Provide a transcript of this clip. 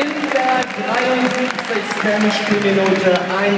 in der 73. Spielminute ein.